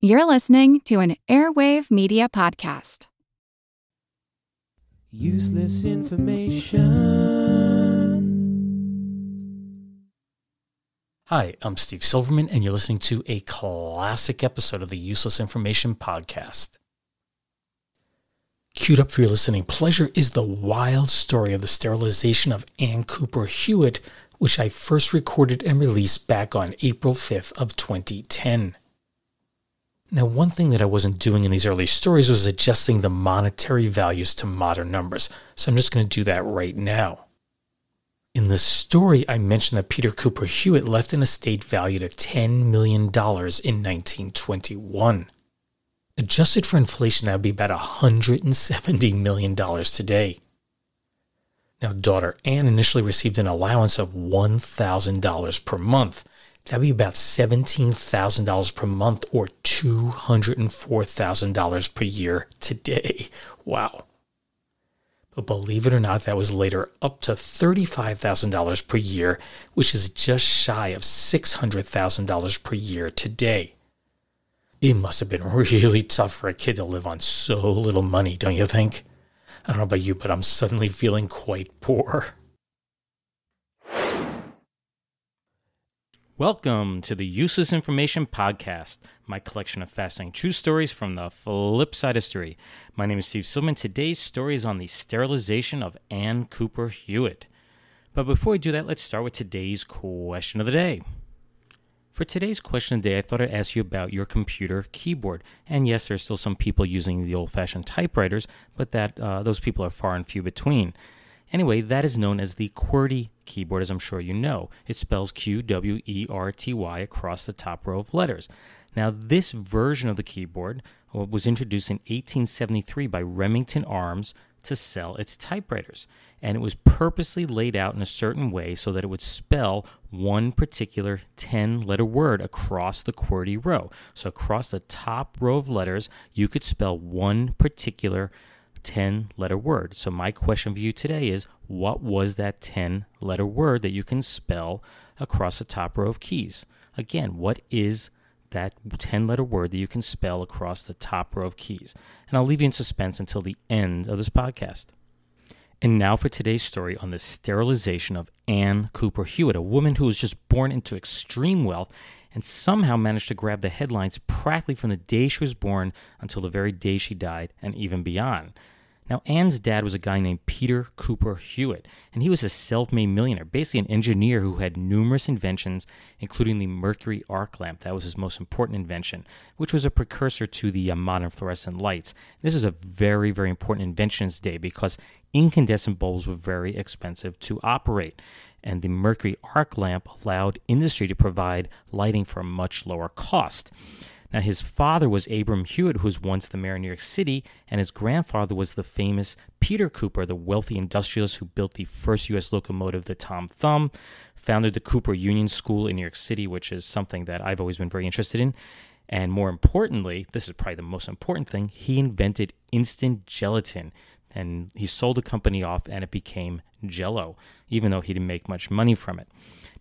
You're listening to an Airwave Media Podcast. Useless information. Hi, I'm Steve Silverman, and you're listening to a classic episode of the Useless Information Podcast. Queued up for your listening pleasure is the wild story of the sterilization of Ann Cooper Hewitt, which I first recorded and released back on April 5th of 2010. Now, one thing that I wasn't doing in these early stories was adjusting the monetary values to modern numbers, so I'm just going to do that right now. In the story, I mentioned that Peter Cooper Hewitt left an estate valued at $10 million in 1921. Adjusted for inflation, that would be about $170 million today. Now, daughter Anne initially received an allowance of $1,000 per month, That'd be about $17,000 per month or $204,000 per year today. Wow. But believe it or not, that was later up to $35,000 per year, which is just shy of $600,000 per year today. It must have been really tough for a kid to live on so little money, don't you think? I don't know about you, but I'm suddenly feeling quite poor. Welcome to the Useless Information Podcast, my collection of fascinating true stories from the flip side of history. My name is Steve Silverman. Today's story is on the sterilization of Ann Cooper Hewitt. But before we do that, let's start with today's question of the day. For today's question of the day, I thought I'd ask you about your computer keyboard. And yes, there's still some people using the old-fashioned typewriters, but that uh, those people are far and few between. Anyway, that is known as the QWERTY keyboard, as I'm sure you know. It spells Q W E R T Y across the top row of letters. Now, this version of the keyboard uh, was introduced in 1873 by Remington Arms to sell its typewriters. And it was purposely laid out in a certain way so that it would spell one particular 10 letter word across the QWERTY row. So, across the top row of letters, you could spell one particular 10 letter word. So, my question for you today is what was that 10 letter word that you can spell across the top row of keys? Again, what is that 10 letter word that you can spell across the top row of keys? And I'll leave you in suspense until the end of this podcast. And now for today's story on the sterilization of Ann Cooper Hewitt, a woman who was just born into extreme wealth and somehow managed to grab the headlines practically from the day she was born until the very day she died and even beyond. Now, Anne's dad was a guy named Peter Cooper Hewitt, and he was a self made millionaire, basically an engineer who had numerous inventions, including the mercury arc lamp. That was his most important invention, which was a precursor to the uh, modern fluorescent lights. This is a very, very important invention today because incandescent bulbs were very expensive to operate and the mercury arc lamp allowed industry to provide lighting for a much lower cost. Now, his father was Abram Hewitt, who was once the mayor of New York City, and his grandfather was the famous Peter Cooper, the wealthy industrialist who built the first U.S. locomotive, the Tom Thumb, founded the Cooper Union School in New York City, which is something that I've always been very interested in. And more importantly, this is probably the most important thing, he invented instant gelatin. And he sold the company off and it became Jello, even though he didn't make much money from it.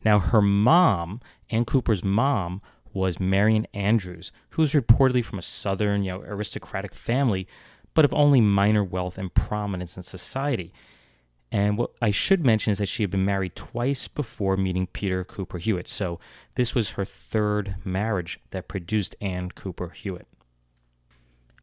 Now, her mom, Ann Cooper's mom, was Marion Andrews, who was reportedly from a southern, you know, aristocratic family, but of only minor wealth and prominence in society. And what I should mention is that she had been married twice before meeting Peter Cooper Hewitt. So this was her third marriage that produced Ann Cooper Hewitt.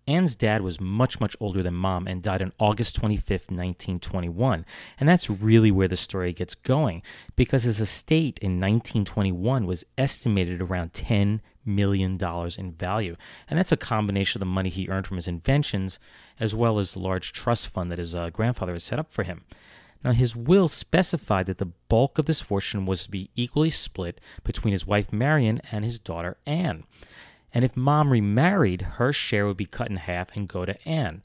Ann's dad was much, much older than mom and died on August 25th, 1921. And that's really where the story gets going because his estate in 1921 was estimated around $10 million in value. And that's a combination of the money he earned from his inventions as well as the large trust fund that his uh, grandfather had set up for him. Now, his will specified that the bulk of this fortune was to be equally split between his wife Marion and his daughter Anne. And if mom remarried, her share would be cut in half and go to Ann.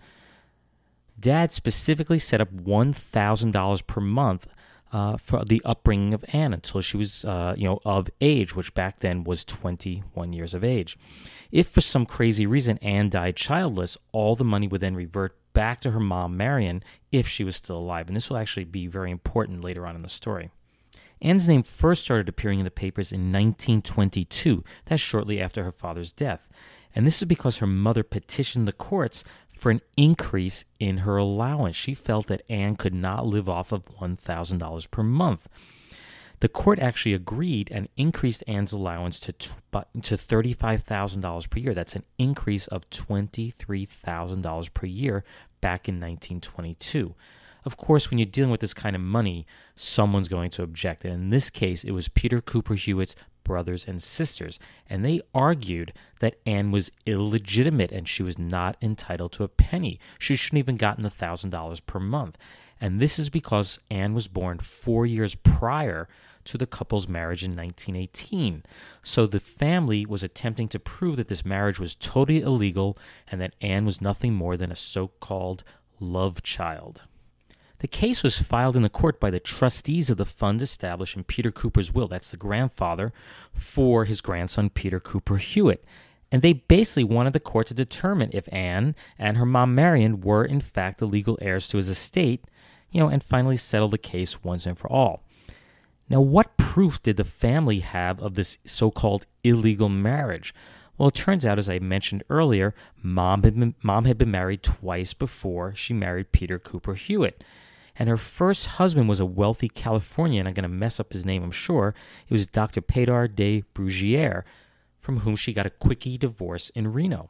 Dad specifically set up $1,000 per month uh, for the upbringing of Ann until she was, uh, you know, of age, which back then was 21 years of age. If for some crazy reason Ann died childless, all the money would then revert back to her mom, Marion, if she was still alive. And this will actually be very important later on in the story. Anne's name first started appearing in the papers in 1922, that's shortly after her father's death. And this is because her mother petitioned the courts for an increase in her allowance. She felt that Anne could not live off of $1,000 per month. The court actually agreed and increased Anne's allowance to, to $35,000 per year. That's an increase of $23,000 per year back in 1922. Of course, when you're dealing with this kind of money, someone's going to object. And in this case, it was Peter Cooper Hewitt's brothers and sisters, and they argued that Anne was illegitimate and she was not entitled to a penny. She shouldn't even gotten a thousand dollars per month. And this is because Anne was born four years prior to the couple's marriage in 1918. So the family was attempting to prove that this marriage was totally illegal and that Anne was nothing more than a so called love child. The case was filed in the court by the trustees of the fund established in Peter Cooper's will. That's the grandfather for his grandson, Peter Cooper Hewitt. And they basically wanted the court to determine if Anne and her mom Marion were in fact the legal heirs to his estate, you know, and finally settle the case once and for all. Now, what proof did the family have of this so called illegal marriage? Well, it turns out, as I mentioned earlier, mom had, been, mom had been married twice before she married Peter Cooper Hewitt. And her first husband was a wealthy Californian. I'm going to mess up his name, I'm sure. It was Dr. Pedro de Bruguiere, from whom she got a quickie divorce in Reno.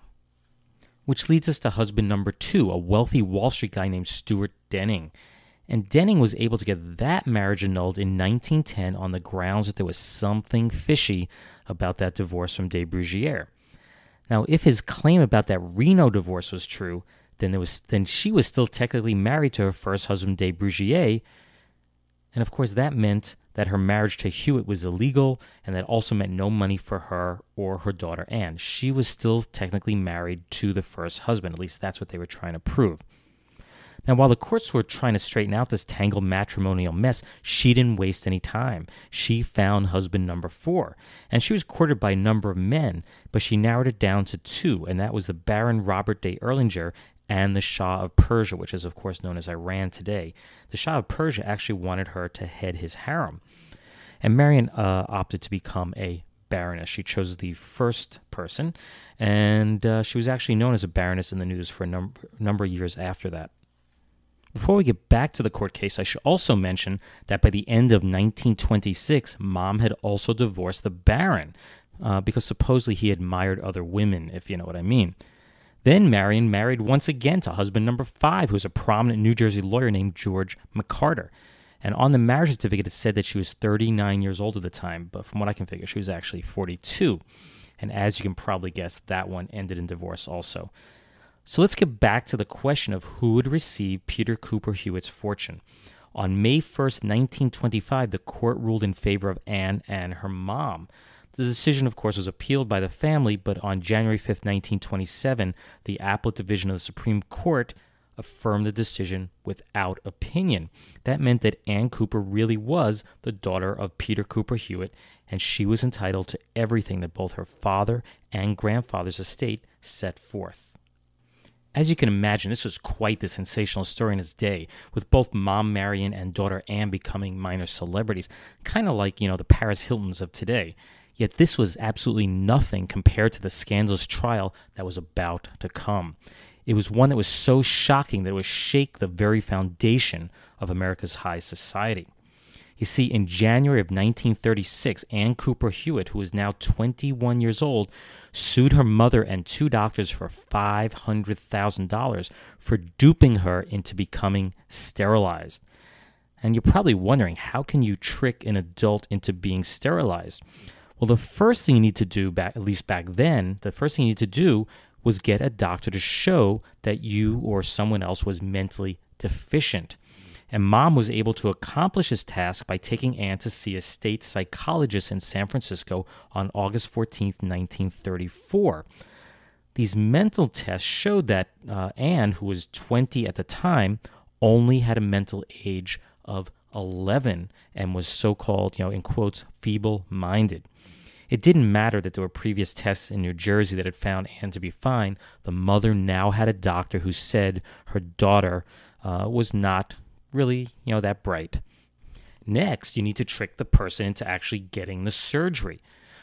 Which leads us to husband number two, a wealthy Wall Street guy named Stuart Denning. And Denning was able to get that marriage annulled in 1910 on the grounds that there was something fishy about that divorce from de Bruguiere. Now, if his claim about that Reno divorce was true, then there was then she was still technically married to her first husband, de Bruguiere, and of course that meant that her marriage to Hewitt was illegal, and that also meant no money for her or her daughter Anne. She was still technically married to the first husband. At least that's what they were trying to prove. Now, while the courts were trying to straighten out this tangled matrimonial mess, she didn't waste any time. She found husband number four, and she was courted by a number of men, but she narrowed it down to two, and that was the Baron Robert de Erlanger and the Shah of Persia, which is, of course, known as Iran today. The Shah of Persia actually wanted her to head his harem. And Marion uh, opted to become a baroness. She chose the first person, and uh, she was actually known as a baroness in the news for a num- number of years after that. Before we get back to the court case, I should also mention that by the end of 1926, Mom had also divorced the Baron uh, because supposedly he admired other women, if you know what I mean. Then Marion married once again to husband number five, who was a prominent New Jersey lawyer named George McCarter. And on the marriage certificate, it said that she was 39 years old at the time, but from what I can figure, she was actually 42. And as you can probably guess, that one ended in divorce also. So let's get back to the question of who would receive Peter Cooper Hewitt's fortune. On May 1st, 1925, the court ruled in favor of Anne and her mom. The decision, of course, was appealed by the family, but on January 5, 1927, the Appellate Division of the Supreme Court affirmed the decision without opinion. That meant that Anne Cooper really was the daughter of Peter Cooper Hewitt, and she was entitled to everything that both her father and grandfather's estate set forth. As you can imagine, this was quite the sensational story in its day, with both mom Marion and daughter Anne becoming minor celebrities, kind of like, you know, the Paris Hiltons of today. Yet this was absolutely nothing compared to the scandalous trial that was about to come. It was one that was so shocking that it would shake the very foundation of America's high society. You see, in January of 1936, Anne Cooper Hewitt, who was now 21 years old, sued her mother and two doctors for $500,000 for duping her into becoming sterilized. And you're probably wondering how can you trick an adult into being sterilized? Well, the first thing you need to do, back, at least back then, the first thing you need to do was get a doctor to show that you or someone else was mentally deficient and mom was able to accomplish his task by taking Anne to see a state psychologist in San Francisco on August 14, 1934. These mental tests showed that uh, Anne, who was 20 at the time, only had a mental age of 11 and was so called, you know, in quotes, feeble minded. It didn't matter that there were previous tests in New Jersey that had found Anne to be fine. The mother now had a doctor who said her daughter uh, was not really, you know, that bright. Next, you need to trick the person into actually getting the surgery.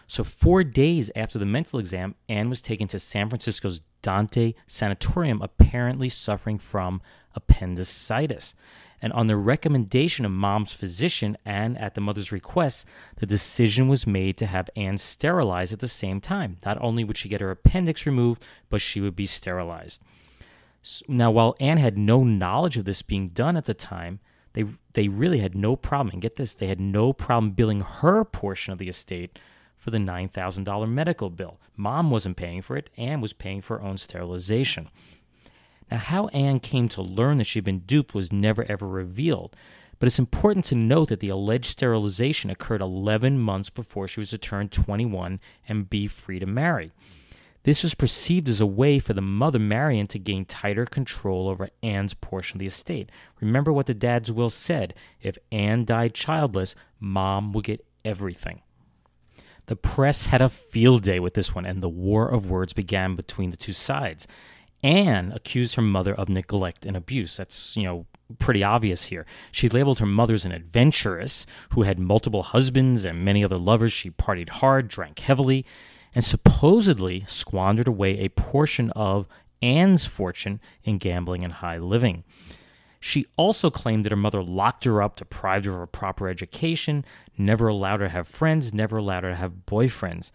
So, four days after the mental exam, Anne was taken to San Francisco's Dante Sanatorium, apparently suffering from appendicitis. And on the recommendation of mom's physician and at the mother's request, the decision was made to have Anne sterilized at the same time. Not only would she get her appendix removed, but she would be sterilized. Now, while Anne had no knowledge of this being done at the time, they, they really had no problem, and get this, they had no problem billing her portion of the estate for the $9,000 medical bill. Mom wasn't paying for it, Anne was paying for her own sterilization. Now, how Anne came to learn that she'd been duped was never ever revealed, but it's important to note that the alleged sterilization occurred 11 months before she was to turn 21 and be free to marry. This was perceived as a way for the mother, Marion, to gain tighter control over Anne's portion of the estate. Remember what the dad's will said if Anne died childless, mom would get everything. The press had a field day with this one, and the war of words began between the two sides. Anne accused her mother of neglect and abuse. That's, you know, pretty obvious here. She labeled her mother as an adventuress who had multiple husbands and many other lovers. She partied hard, drank heavily and supposedly squandered away a portion of Anne's fortune in gambling and high living. She also claimed that her mother locked her up, deprived her of a proper education, never allowed her to have friends, never allowed her to have boyfriends.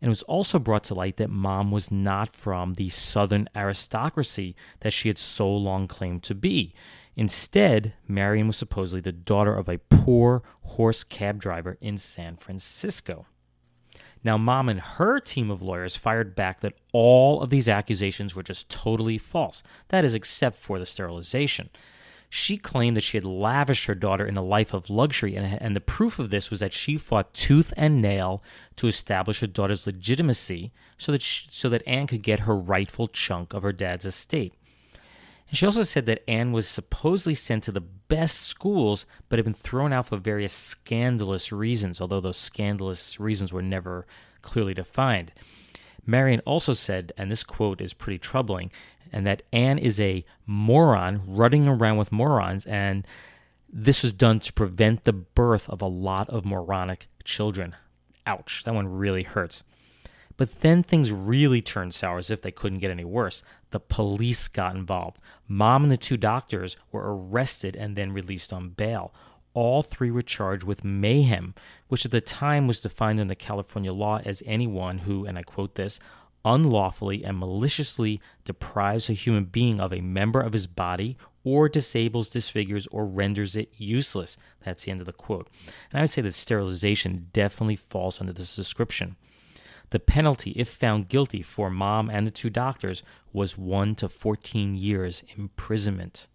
And it was also brought to light that mom was not from the southern aristocracy that she had so long claimed to be. Instead, Marion was supposedly the daughter of a poor horse cab driver in San Francisco. Now, mom and her team of lawyers fired back that all of these accusations were just totally false. That is, except for the sterilization. She claimed that she had lavished her daughter in a life of luxury, and, and the proof of this was that she fought tooth and nail to establish her daughter's legitimacy so that, she, so that Anne could get her rightful chunk of her dad's estate. And she also said that Anne was supposedly sent to the best schools, but had been thrown out for various scandalous reasons, although those scandalous reasons were never clearly defined. Marion also said, and this quote is pretty troubling, and that Anne is a moron running around with morons, and this was done to prevent the birth of a lot of moronic children. Ouch, that one really hurts. But then things really turned sour as if they couldn't get any worse. The police got involved. Mom and the two doctors were arrested and then released on bail. All three were charged with mayhem, which at the time was defined under California law as anyone who, and I quote this, unlawfully and maliciously deprives a human being of a member of his body or disables, disfigures, or renders it useless. That's the end of the quote. And I would say that sterilization definitely falls under this description. The penalty, if found guilty for mom and the two doctors, was 1 to 14 years imprisonment.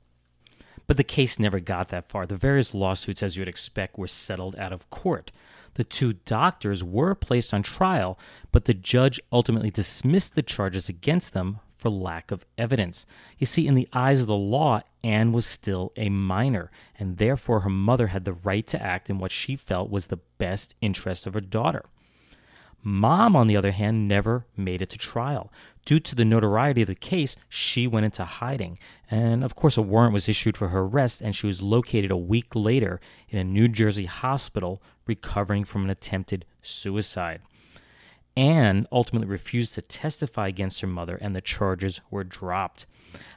But the case never got that far. The various lawsuits, as you would expect, were settled out of court. The two doctors were placed on trial, but the judge ultimately dismissed the charges against them for lack of evidence. You see, in the eyes of the law, Anne was still a minor, and therefore her mother had the right to act in what she felt was the best interest of her daughter. Mom, on the other hand, never made it to trial. Due to the notoriety of the case, she went into hiding. And of course, a warrant was issued for her arrest, and she was located a week later in a New Jersey hospital recovering from an attempted suicide. Anne ultimately refused to testify against her mother, and the charges were dropped.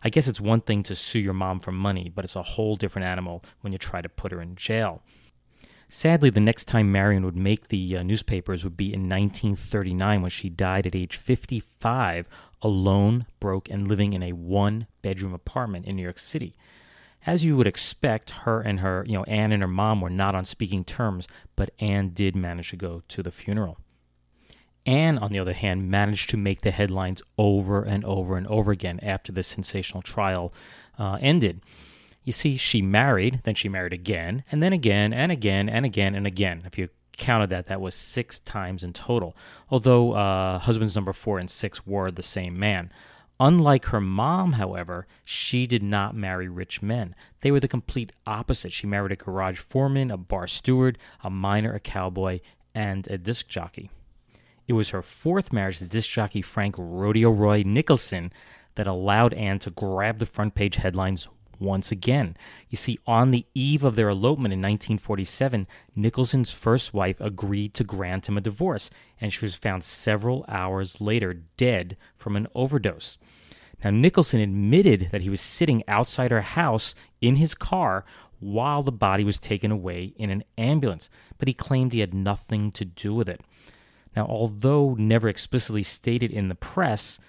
I guess it's one thing to sue your mom for money, but it's a whole different animal when you try to put her in jail. Sadly, the next time Marion would make the uh, newspapers would be in 1939 when she died at age 55, alone, broke, and living in a one bedroom apartment in New York City. As you would expect, her and her, you know, Anne and her mom were not on speaking terms, but Anne did manage to go to the funeral. Anne, on the other hand, managed to make the headlines over and over and over again after the sensational trial uh, ended. You see, she married, then she married again, and then again, and again, and again, and again. If you counted that, that was six times in total, although uh, husbands number four and six were the same man. Unlike her mom, however, she did not marry rich men. They were the complete opposite. She married a garage foreman, a bar steward, a miner, a cowboy, and a disc jockey. It was her fourth marriage to disc jockey Frank Rodeo Roy Nicholson that allowed Anne to grab the front page headlines once again. You see, on the eve of their elopement in 1947, Nicholson's first wife agreed to grant him a divorce, and she was found several hours later dead from an overdose. Now, Nicholson admitted that he was sitting outside her house in his car while the body was taken away in an ambulance, but he claimed he had nothing to do with it. Now, although never explicitly stated in the press,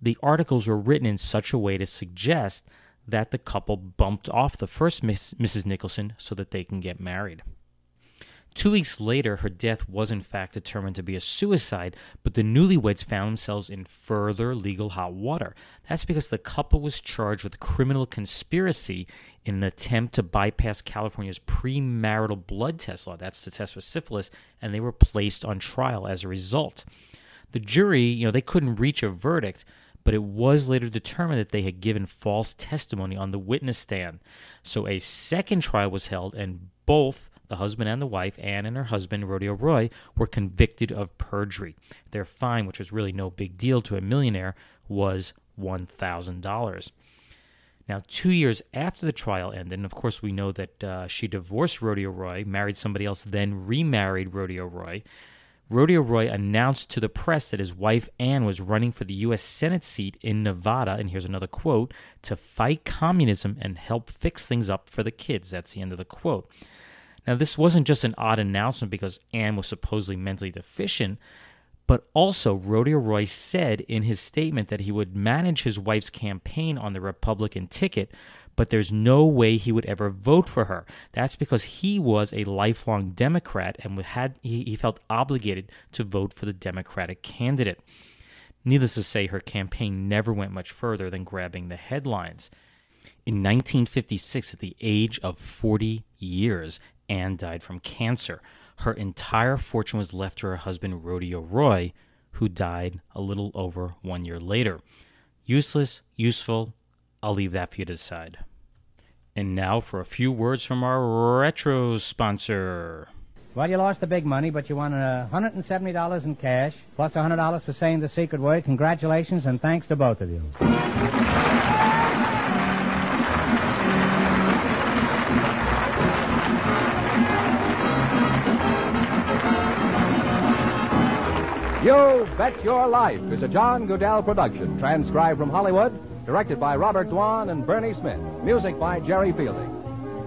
the articles were written in such a way to suggest that the couple bumped off the first Miss, Mrs. Nicholson so that they can get married. Two weeks later, her death was in fact determined to be a suicide, but the newlyweds found themselves in further legal hot water. That's because the couple was charged with criminal conspiracy in an attempt to bypass California's premarital blood test law. That's the test for syphilis, and they were placed on trial as a result. The jury, you know, they couldn't reach a verdict, but it was later determined that they had given false testimony on the witness stand. So a second trial was held, and both the husband and the wife, Anne and her husband, Rodeo Roy, were convicted of perjury. Their fine, which was really no big deal to a millionaire, was $1,000. Now, two years after the trial ended, and of course, we know that uh, she divorced Rodeo Roy, married somebody else, then remarried Rodeo Roy. Rodeo Roy announced to the press that his wife Anne was running for the U.S. Senate seat in Nevada, and here's another quote to fight communism and help fix things up for the kids. That's the end of the quote. Now, this wasn't just an odd announcement because Anne was supposedly mentally deficient, but also Rodeo Roy said in his statement that he would manage his wife's campaign on the Republican ticket, but there's no way he would ever vote for her. That's because he was a lifelong Democrat and had he, felt obligated to vote for the Democratic candidate. Needless to say, her campaign never went much further than grabbing the headlines. In 1956, at the age of 40 years, Anne died from cancer. Her entire fortune was left to her husband, Rodeo Roy, who died a little over one year later. Useless, useful, I'll leave that for you to decide. And now for a few words from our retro sponsor. Well, you lost the big money, but you won uh, $170 in cash, plus $100 for saying the secret word. Congratulations and thanks to both of you. You Bet Your Life is a John Guedel production, transcribed from Hollywood, directed by Robert Dwan and Bernie Smith, music by Jerry Fielding.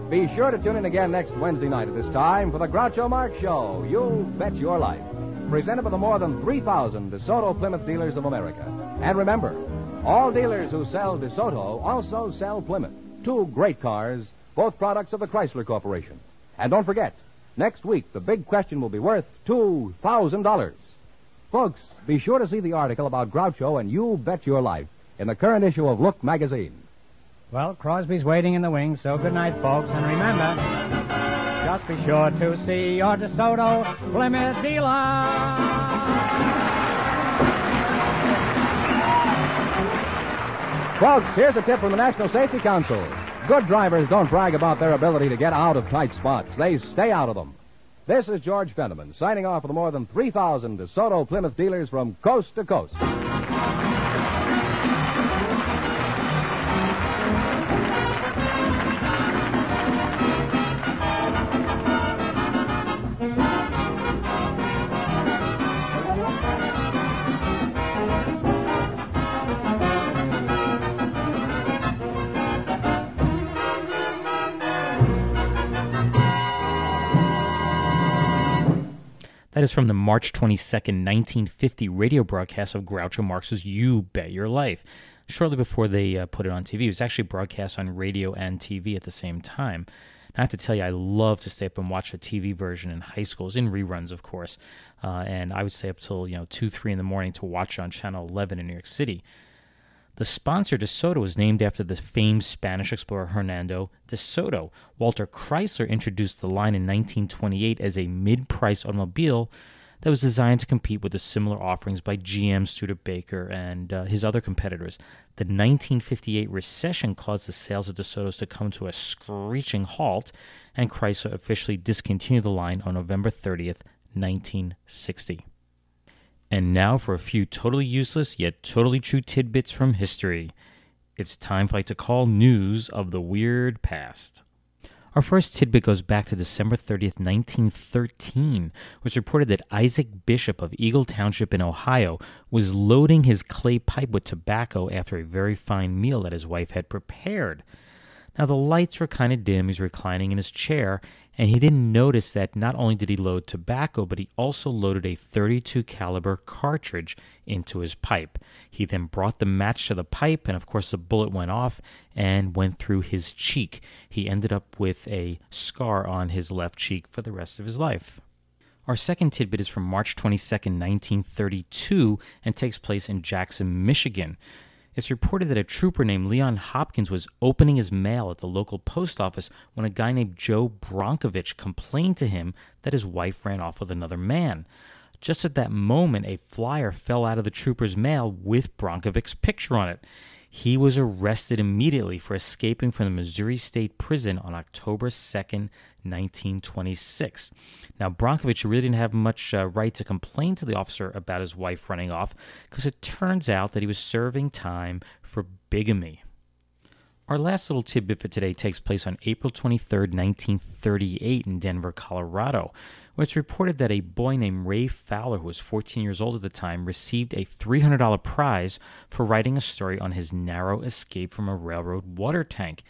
Be sure to tune in again next Wednesday night at this time for the Groucho Marx Show, You Bet Your Life, presented by the more than 3,000 DeSoto Plymouth dealers of America. And remember, all dealers who sell DeSoto also sell Plymouth, two great cars, both products of the Chrysler Corporation. And don't forget, next week the big question will be worth $2,000. Folks, be sure to see the article about Groucho and You Bet Your Life in the current issue of Look magazine. Well, Crosby's waiting in the wings, so good night, folks. And remember, just be sure to see your DeSoto Plymouth dealer. Folks, here's a tip from the National Safety Council. Good drivers don't brag about their ability to get out of tight spots. They stay out of them. This is George Fenneman signing off for the more than 3,000 DeSoto Plymouth dealers from coast to coast. That is from the March 22nd, 1950 radio broadcast of Groucho Marx's You Bet Your Life. Shortly before they uh, put it on TV, it was actually broadcast on radio and TV at the same time. I have to tell you, I love to stay up and watch the TV version in high schools, in reruns, of course. Uh, and I would stay up till you know two, three in the morning to watch on Channel 11 in New York City. The sponsor, De Soto, was named after the famed Spanish explorer Hernando de Soto. Walter Chrysler introduced the line in 1928 as a mid price automobile that was designed to compete with the similar offerings by GM, Studebaker, and uh, his other competitors. The 1958 recession caused the sales of DeSotos to come to a screeching halt, and Chrysler officially discontinued the line on November 30th, 1960. And now for a few totally useless yet totally true tidbits from history. It's time for like to call news of the weird past. Our first tidbit goes back to December 30th, 1913, which reported that Isaac Bishop of Eagle Township in Ohio was loading his clay pipe with tobacco after a very fine meal that his wife had prepared. Now, the lights were kind of dim. He's reclining in his chair, and he didn't notice that not only did he load tobacco, but he also loaded a 32 caliber cartridge into his pipe. He then brought the match to the pipe, and of course, the bullet went off and went through his cheek. He ended up with a scar on his left cheek for the rest of his life. Our second tidbit is from March 22, 1932, and takes place in Jackson, Michigan. It's reported that a trooper named Leon Hopkins was opening his mail at the local post office when a guy named Joe Bronkovich complained to him that his wife ran off with another man. Just at that moment, a flyer fell out of the trooper's mail with Bronkovich's picture on it. He was arrested immediately for escaping from the Missouri State Prison on October 2nd, 1926. Now, Bronkovich really didn't have much uh, right to complain to the officer about his wife running off because it turns out that he was serving time for bigamy. Our last little tidbit for today takes place on April 23, 1938, in Denver, Colorado, where it's reported that a boy named Ray Fowler, who was 14 years old at the time, received a $300 prize for writing a story on his narrow escape from a railroad water tank.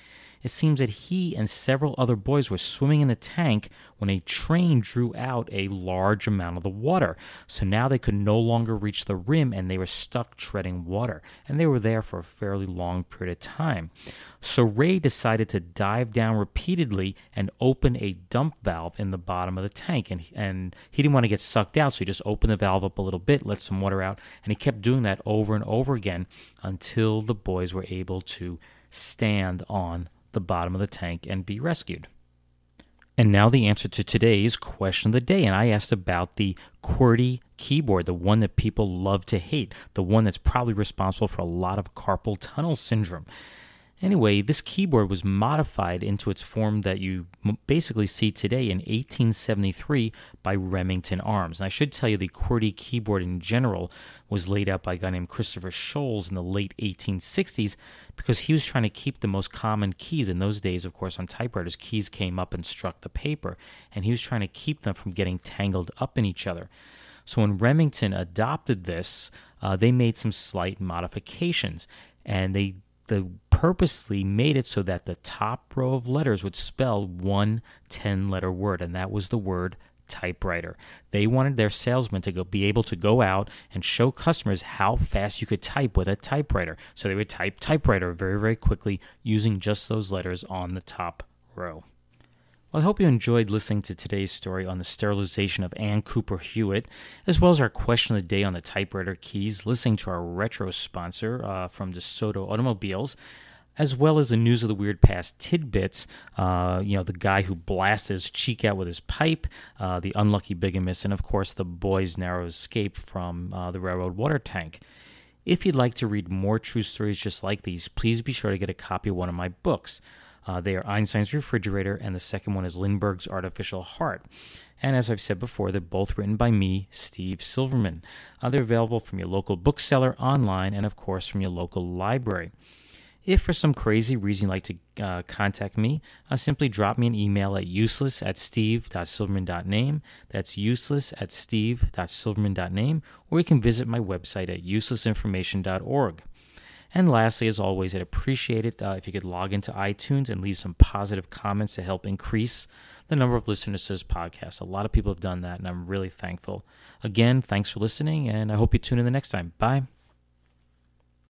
It seems that he and several other boys were swimming in the tank when a train drew out a large amount of the water. So now they could no longer reach the rim and they were stuck treading water. And they were there for a fairly long period of time. So Ray decided to dive down repeatedly and open a dump valve in the bottom of the tank. And, and he didn't want to get sucked out, so he just opened the valve up a little bit, let some water out, and he kept doing that over and over again until the boys were able to stand on the bottom of the tank and be rescued. And now the answer to today's question of the day. And I asked about the QWERTY keyboard, the one that people love to hate, the one that's probably responsible for a lot of carpal tunnel syndrome. Anyway, this keyboard was modified into its form that you basically see today in 1873 by Remington Arms. And I should tell you the QWERTY keyboard in general was laid out by a guy named Christopher Sholes in the late 1860s because he was trying to keep the most common keys. In those days, of course, on typewriters, keys came up and struck the paper, and he was trying to keep them from getting tangled up in each other. So when Remington adopted this, uh, they made some slight modifications, and they they purposely made it so that the top row of letters would spell one 10 letter word, and that was the word typewriter. They wanted their salesmen to go be able to go out and show customers how fast you could type with a typewriter. So they would type typewriter very very quickly using just those letters on the top row. Well, I hope you enjoyed listening to today's story on the sterilization of Ann Cooper Hewitt, as well as our question of the day on the typewriter keys, listening to our retro sponsor uh, from DeSoto Automobiles, as well as the news of the weird past tidbits. Uh, you know, the guy who blasts his cheek out with his pipe, uh, the unlucky bigamist, and of course the boy's narrow escape from uh, the railroad water tank. If you'd like to read more true stories just like these, please be sure to get a copy of one of my books. Uh, they are Einstein's Refrigerator, and the second one is Lindbergh's Artificial Heart. And as I've said before, they're both written by me, Steve Silverman. Uh, they're available from your local bookseller, online, and of course from your local library. If for some crazy reason you'd like to uh, contact me, uh, simply drop me an email at useless at steve.silverman.name. That's useless at steve.silverman.name, or you can visit my website at uselessinformation.org. And lastly, as always, I'd appreciate it uh, if you could log into iTunes and leave some positive comments to help increase the number of listeners to this podcast. A lot of people have done that, and I'm really thankful. Again, thanks for listening, and I hope you tune in the next time. Bye.